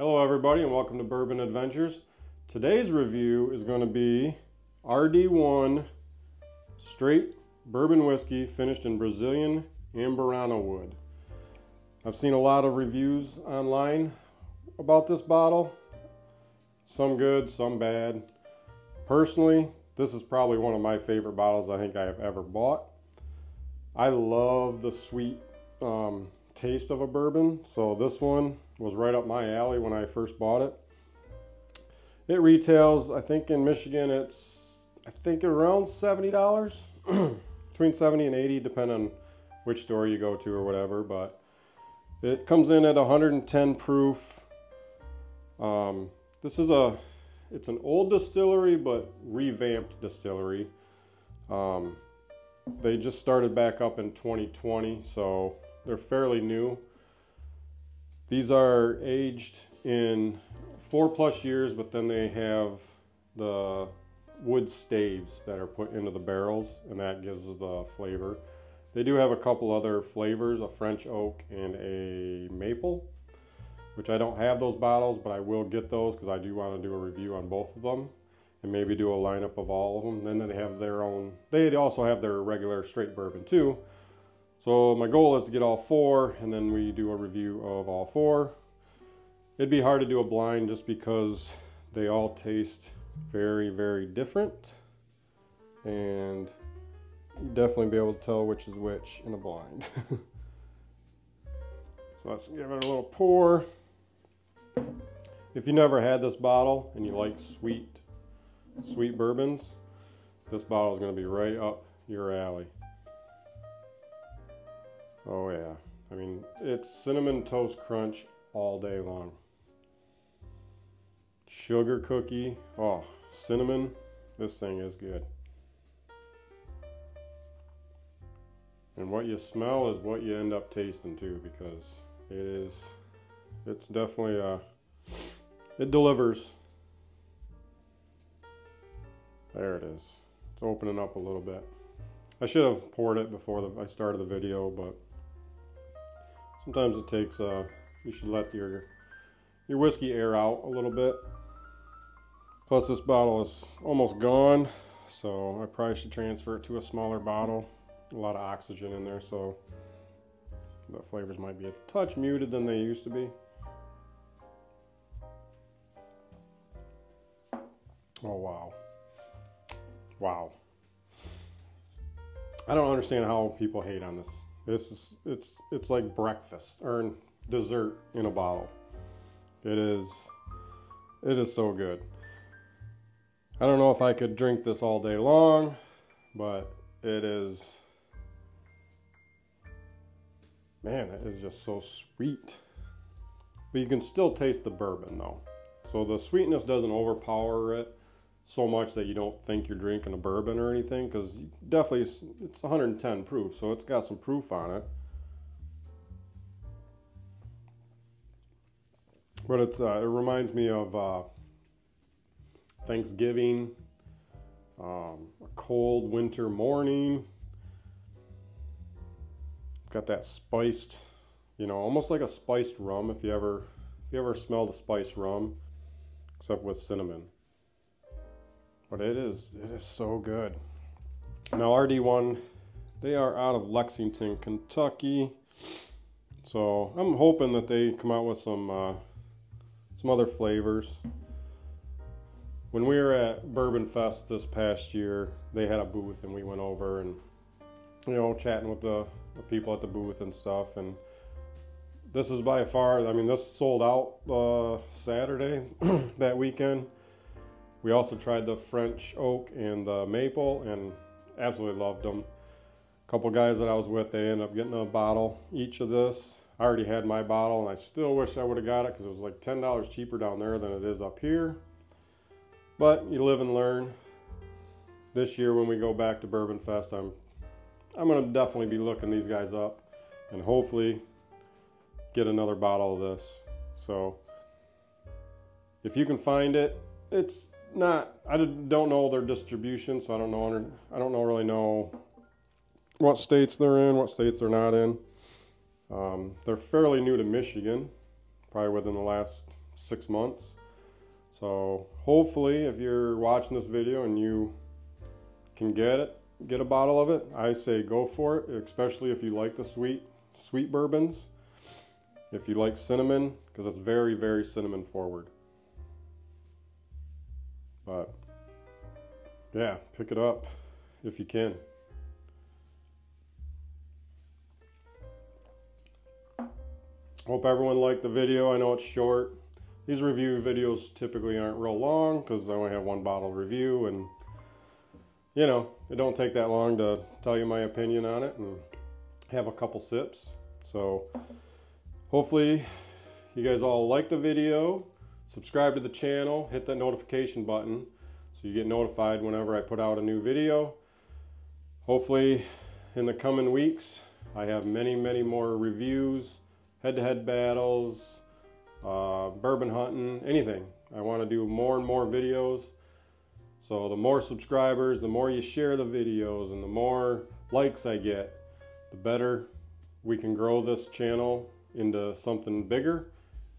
Hello everybody and welcome to Bourbon Adventures. Today's review is going to be RD1 straight bourbon whiskey finished in Brazilian Amburana wood. I've seen a lot of reviews online about this bottle. Some good, some bad. Personally, this is probably one of my favorite bottles I think I have ever bought. I love the sweet um, taste of a bourbon, so this one was right up my alley when I first bought it. It retails, I think in Michigan, it's I think around seventy dollars, between seventy and eighty, depending on which store you go to or whatever. But it comes in at 110 proof. Um, this is a, it's an old distillery but revamped distillery. Um, they just started back up in 2020, so they're fairly new. These are aged in four plus years, but then they have the wood staves that are put into the barrels, and that gives the flavor. They do have a couple other flavors, a French oak and a maple, which I don't have those bottles, but I will get those because I do want to do a review on both of them and maybe do a lineup of all of them. Then they have their own, they also have their regular straight bourbon too. So my goal is to get all four and then we do a review of all four. It'd be hard to do a blind just because they all taste very, very different. And definitely be able to tell which is which in a blind. so let's give it a little pour. If you never had this bottle and you like sweet, sweet bourbons, this bottle is going to be right up your alley. Oh yeah. I mean, it's cinnamon toast crunch all day long. Sugar cookie. Oh, cinnamon. This thing is good. And what you smell is what you end up tasting too because it is, it's definitely, uh, it delivers. There it is. It's opening up a little bit. I should have poured it before the, I started the video, but sometimes it takes, uh, you should let your, your whiskey air out a little bit. Plus this bottle is almost gone, so I probably should transfer it to a smaller bottle. A lot of oxygen in there, so the flavors might be a touch muted than they used to be. Oh wow. Wow. I don't understand how people hate on this. This is it's it's like breakfast or dessert in a bottle. It is it is so good. I don't know if I could drink this all day long, but it is man, it is just so sweet. But you can still taste the bourbon though. So the sweetness doesn't overpower it so much that you don't think you're drinking a bourbon or anything because definitely it's, it's 110 proof so it's got some proof on it. But it's uh, it reminds me of uh, Thanksgiving um, a cold winter morning. Got that spiced you know almost like a spiced rum if you ever if you ever smelled a spiced rum except with cinnamon but it is it is so good. Now RD1, they are out of Lexington, Kentucky. So I'm hoping that they come out with some uh, some other flavors. When we were at Bourbon Fest this past year, they had a booth and we went over and you know chatting with the, the people at the booth and stuff and this is by far I mean this sold out uh, Saturday that weekend we also tried the French oak and the maple and absolutely loved them. A couple guys that I was with, they ended up getting a bottle each of this. I already had my bottle and I still wish I would have got it because it was like $10 cheaper down there than it is up here. But you live and learn. This year when we go back to Bourbon Fest, I'm I'm gonna definitely be looking these guys up and hopefully get another bottle of this. So if you can find it, it's not I don't know their distribution, so I don't know I don't know really know what states they're in, what states they're not in. Um, they're fairly new to Michigan, probably within the last six months. So hopefully if you're watching this video and you can get it, get a bottle of it, I say go for it, especially if you like the sweet, sweet bourbons. If you like cinnamon, because it's very, very cinnamon forward. But yeah, pick it up if you can. Hope everyone liked the video. I know it's short. These review videos typically aren't real long because I only have one bottle review and you know, it don't take that long to tell you my opinion on it and have a couple sips. So hopefully you guys all like the video. Subscribe to the channel, hit that notification button so you get notified whenever I put out a new video. Hopefully in the coming weeks I have many, many more reviews, head-to-head -head battles, uh, bourbon hunting, anything. I want to do more and more videos. So the more subscribers, the more you share the videos and the more likes I get, the better we can grow this channel into something bigger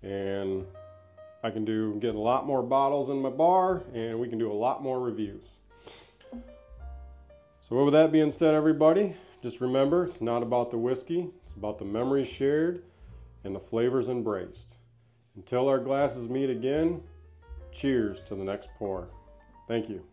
and I can do get a lot more bottles in my bar and we can do a lot more reviews. So with that being said everybody, just remember it's not about the whiskey, it's about the memories shared and the flavors embraced. Until our glasses meet again, cheers to the next pour. Thank you.